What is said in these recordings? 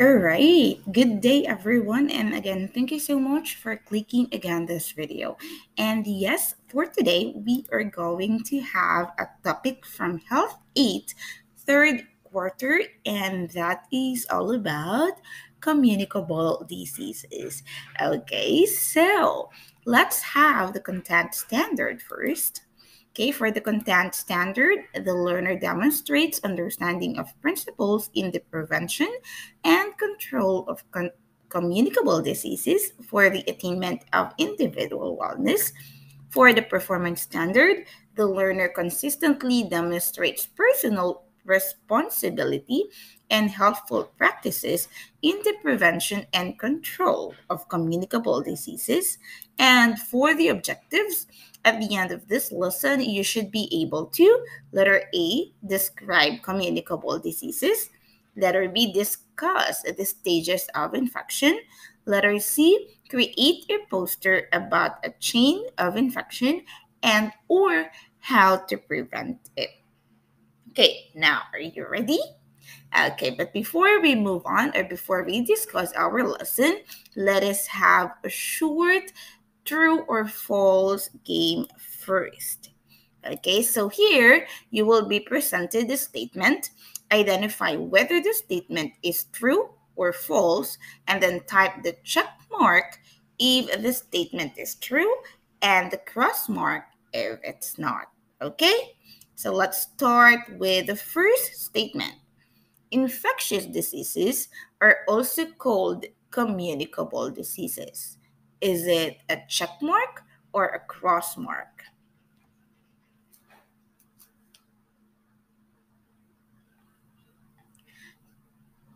All right. Good day, everyone. And again, thank you so much for clicking again this video. And yes, for today, we are going to have a topic from Health 8, third quarter, and that is all about communicable diseases. Okay, so let's have the content standard first. Okay, for the content standard, the learner demonstrates understanding of principles in the prevention and control of con- communicable diseases for the attainment of individual wellness. For the performance standard, the learner consistently demonstrates personal responsibility and helpful practices in the prevention and control of communicable diseases. And for the objectives, at the end of this lesson, you should be able to letter A, describe communicable diseases, letter B, discuss at the stages of infection, letter C, create a poster about a chain of infection and or how to prevent it. Okay, now are you ready? Okay, but before we move on or before we discuss our lesson, let us have a short true or false game first. Okay, so here you will be presented the statement, identify whether the statement is true or false, and then type the check mark if the statement is true and the cross mark if it's not. Okay, so let's start with the first statement. Infectious diseases are also called communicable diseases. Is it a check mark or a cross mark?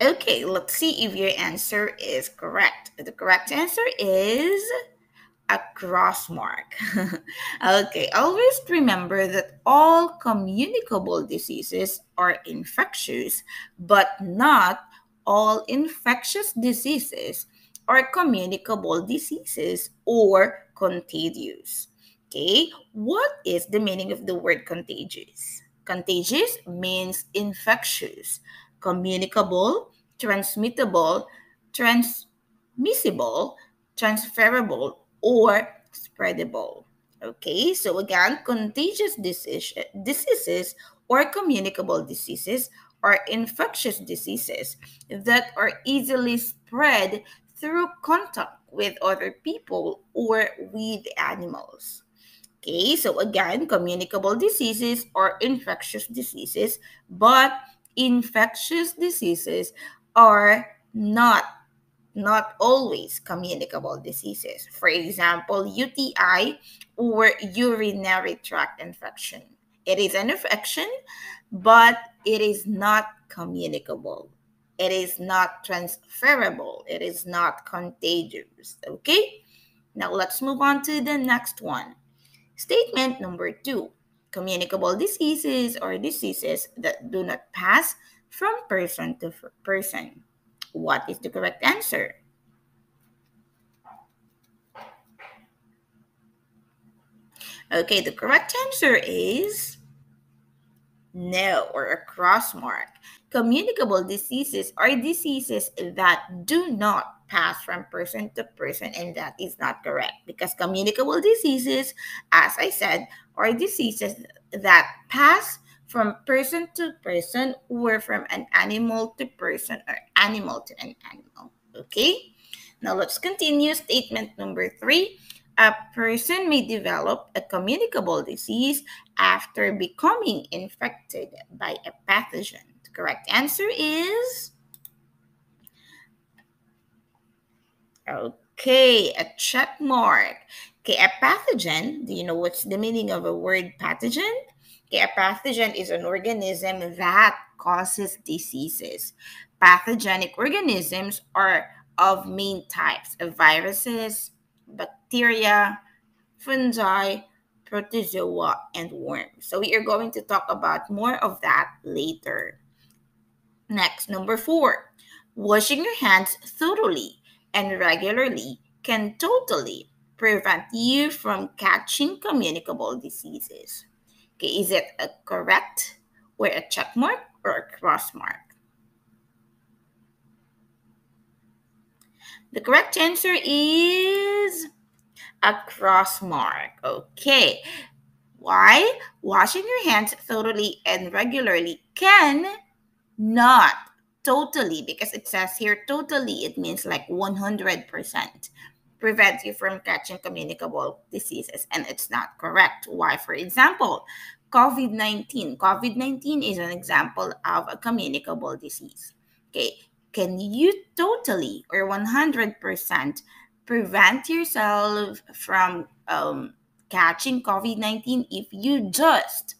Okay, let's see if your answer is correct. The correct answer is a cross mark. okay, always remember that all communicable diseases are infectious, but not all infectious diseases are communicable diseases or contagious. Okay, what is the meaning of the word contagious? Contagious means infectious, communicable, transmittable, transmissible, transferable, or spreadable. Okay, so again, contagious disease, diseases or communicable diseases are infectious diseases that are easily spread through contact with other people or with animals. Okay, so again, communicable diseases are infectious diseases, but infectious diseases are not not always communicable diseases. For example, UTI or urinary tract infection. It is an infection, but it is not communicable. It is not transferable. It is not contagious. Okay? Now let's move on to the next one. Statement number two communicable diseases or diseases that do not pass from person to person. What is the correct answer? Okay, the correct answer is no or a cross mark. Communicable diseases are diseases that do not pass from person to person, and that is not correct because communicable diseases, as I said, are diseases that pass from person to person or from an animal to person or animal to an animal. Okay, now let's continue. Statement number three a person may develop a communicable disease after becoming infected by a pathogen. The correct answer is okay, a check mark. Okay, a pathogen. Do you know what's the meaning of a word pathogen? Okay, a pathogen is an organism that causes diseases. Pathogenic organisms are of main types of viruses, bacteria, fungi, protozoa, and worms. So we are going to talk about more of that later. Next, number four, washing your hands thoroughly and regularly can totally prevent you from catching communicable diseases. Okay, is it a correct or a check mark or a cross mark? The correct answer is a cross mark. Okay. Why? Washing your hands thoroughly and regularly can not totally, because it says here totally, it means like 100%, prevent you from catching communicable diseases. And it's not correct. Why? For example, COVID 19. COVID 19 is an example of a communicable disease. Okay. Can you totally or 100% prevent yourself from um, catching COVID 19 if you just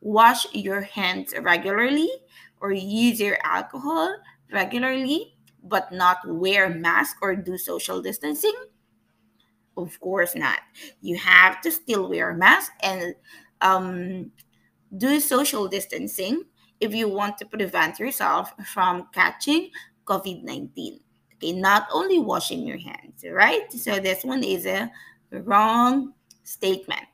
wash your hands regularly or use your alcohol regularly but not wear mask or do social distancing? Of course not. You have to still wear a mask and um, do social distancing if you want to prevent yourself from catching COVID 19. Okay, not only washing your hands, right? So this one is a wrong statement.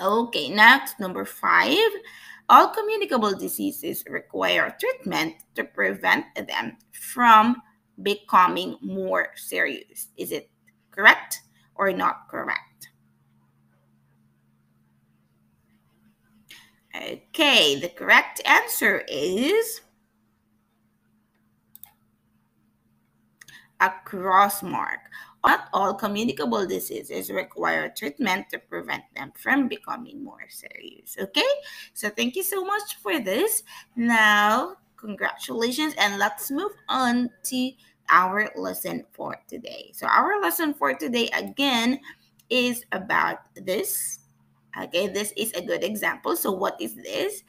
Okay, next, number five. All communicable diseases require treatment to prevent them from becoming more serious. Is it correct or not correct? Okay, the correct answer is a cross mark. Not all communicable diseases require treatment to prevent them from becoming more serious. Okay, so thank you so much for this. Now, congratulations, and let's move on to our lesson for today. So, our lesson for today again is about this Okay, this is a good example. So, what is this?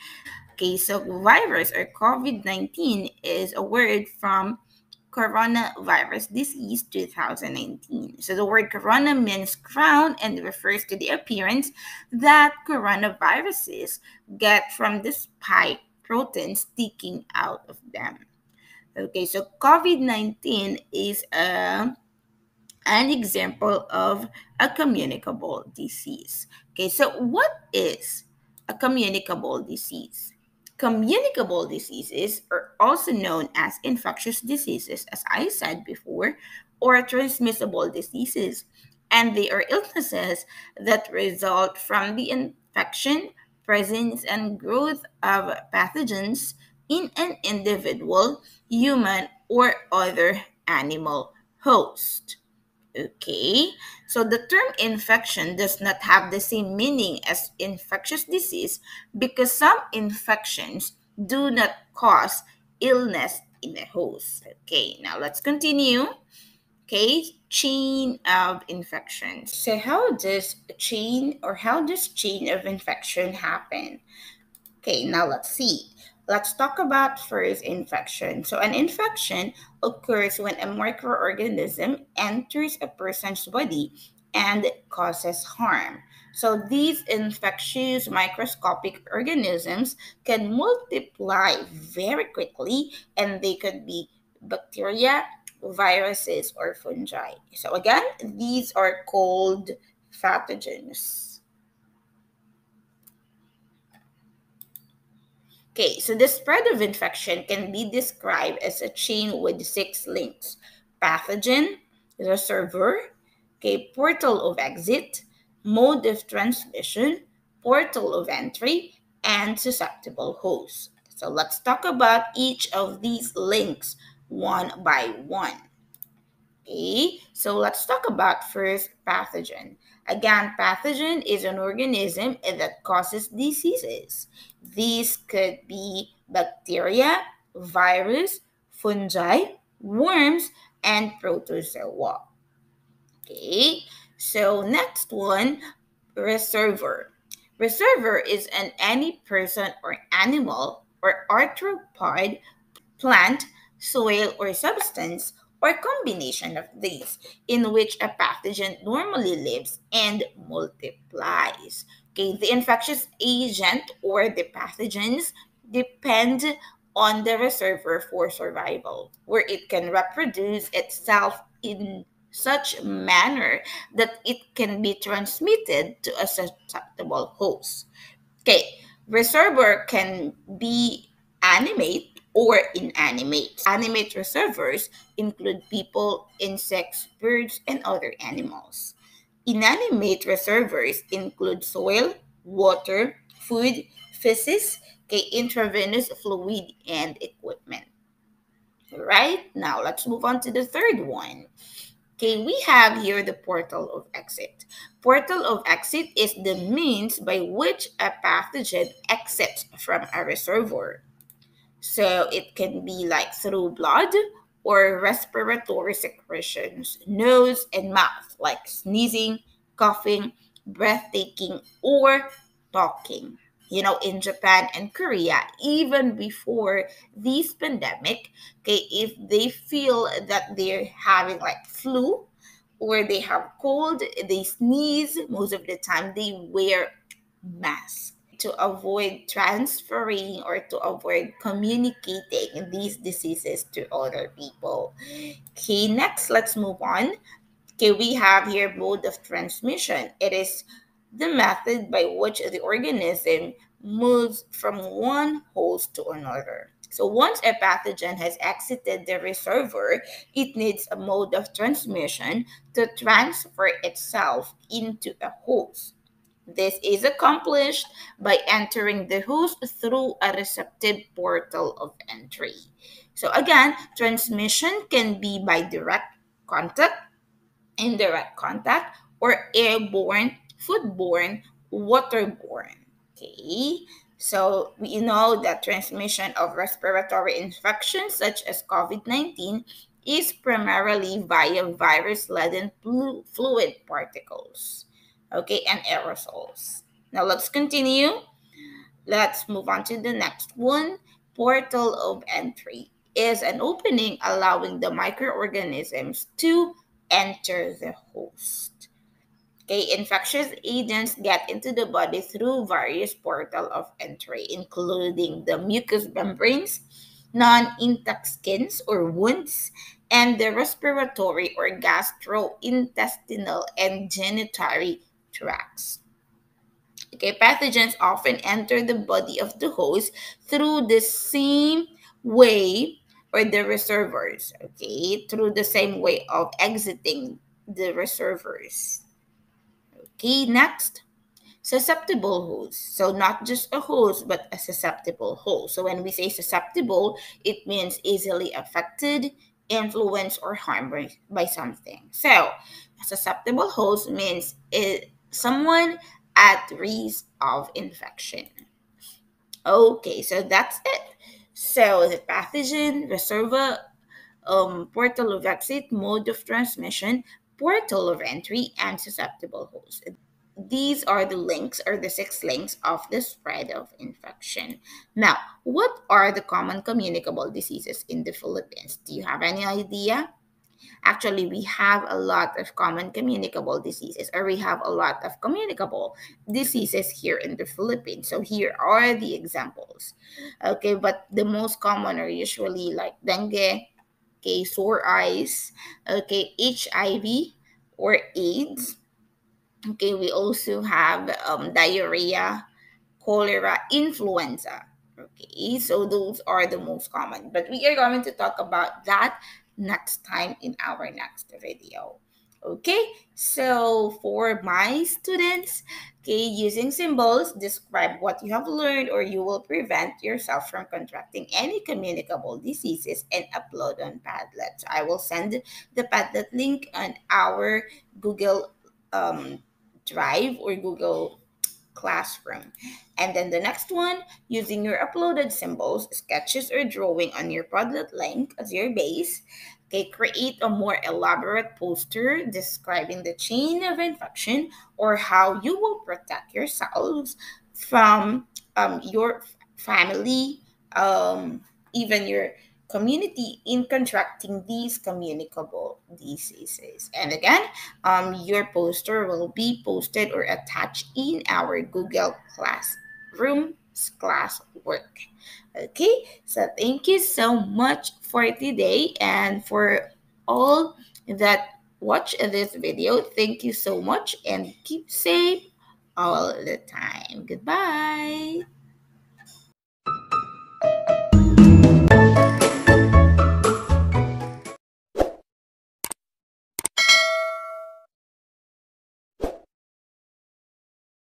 Okay, so virus or COVID 19 is a word from coronavirus disease 2019. So, the word corona means crown and refers to the appearance that coronaviruses get from the spike protein sticking out of them. Okay, so COVID 19 is a an example of a communicable disease. Okay, so what is a communicable disease? Communicable diseases are also known as infectious diseases, as I said before, or transmissible diseases. And they are illnesses that result from the infection, presence, and growth of pathogens in an individual, human, or other animal host. Okay, so the term infection does not have the same meaning as infectious disease because some infections do not cause illness in the host. Okay, now let's continue. Okay, chain of infection. So how does a chain or how does chain of infection happen? Okay, now let's see. Let's talk about first infection. So, an infection occurs when a microorganism enters a person's body and causes harm. So, these infectious microscopic organisms can multiply very quickly and they could be bacteria, viruses, or fungi. So, again, these are called pathogens. Okay, so the spread of infection can be described as a chain with six links pathogen, reservoir, okay, portal of exit, mode of transmission, portal of entry, and susceptible host. So let's talk about each of these links one by one. Okay, so let's talk about first pathogen. Again, pathogen is an organism that causes diseases. These could be bacteria, virus, fungi, worms, and protozoa. Okay, so next one, reservoir. Reservoir is an any person or animal or arthropod, plant, soil, or substance or combination of these in which a pathogen normally lives and multiplies. Okay, the infectious agent or the pathogens depend on the reservoir for survival, where it can reproduce itself in such manner that it can be transmitted to a susceptible host. Okay, reservoir can be animate or inanimate. Animate reservoirs include people, insects, birds, and other animals. Inanimate reservoirs include soil, water, food, feces, intravenous fluid, and equipment. Right? Now let's move on to the third one. Okay, we have here the portal of exit. Portal of exit is the means by which a pathogen exits from a reservoir. So it can be like through blood or respiratory secretions, nose and mouth, like sneezing, coughing, breathtaking, or talking. You know, in Japan and Korea, even before this pandemic, okay, if they feel that they're having like flu or they have cold, they sneeze, most of the time they wear masks to avoid transferring or to avoid communicating these diseases to other people. Okay, next, let's move on. Okay, we have here mode of transmission. It is the method by which the organism moves from one host to another. So once a pathogen has exited the reservoir, it needs a mode of transmission to transfer itself into a host. This is accomplished by entering the host through a receptive portal of entry. So again, transmission can be by direct contact, indirect contact, or airborne, foodborne, waterborne. Okay, so we know that transmission of respiratory infections such as COVID 19 is primarily via virus laden fluid particles okay, and aerosols. Now let's continue. Let's move on to the next one. Portal of entry is an opening allowing the microorganisms to enter the host. Okay, infectious agents get into the body through various portal of entry, including the mucous membranes, non-intact skins or wounds, and the respiratory or gastrointestinal and genitourinary tracts. Okay, pathogens often enter the body of the host through the same way or the reservoirs, okay, through the same way of exiting the reservoirs. Okay, next, susceptible host. So not just a host, but a susceptible host. So when we say susceptible, it means easily affected, influenced, or harmed by something. So a susceptible host means it someone at risk of infection. Okay, so that's it. So the pathogen, reservoir, um, portal of exit, mode of transmission, portal of entry, and susceptible host. These are the links or the six links of the spread of infection. Now, what are the common communicable diseases in the Philippines? Do you have any idea? Actually, we have a lot of common communicable diseases, or we have a lot of communicable diseases here in the Philippines. So here are the examples. Okay, but the most common are usually like dengue, okay, sore eyes, okay, HIV or AIDS. Okay, we also have um, diarrhea, cholera, influenza. Okay, so those are the most common. But we are going to talk about that next time in our next video. Okay, so for my students, okay, using symbols, describe what you have learned or you will prevent yourself from contracting any communicable diseases and upload on Padlet. So I will send the Padlet link on our Google um, Drive or Google Classroom. And then the next one, using your uploaded symbols, sketches, or drawing on your Padlet link as your base, okay, create a more elaborate poster describing the chain of infection or how you will protect yourselves from um, your family, um, even your community in contracting these communicable diseases. And again, um, your poster will be posted or attached in our Google Classroom class work. Okay, so thank you so much for today and for all that watch this video. Thank you so much and keep safe all the time. Goodbye.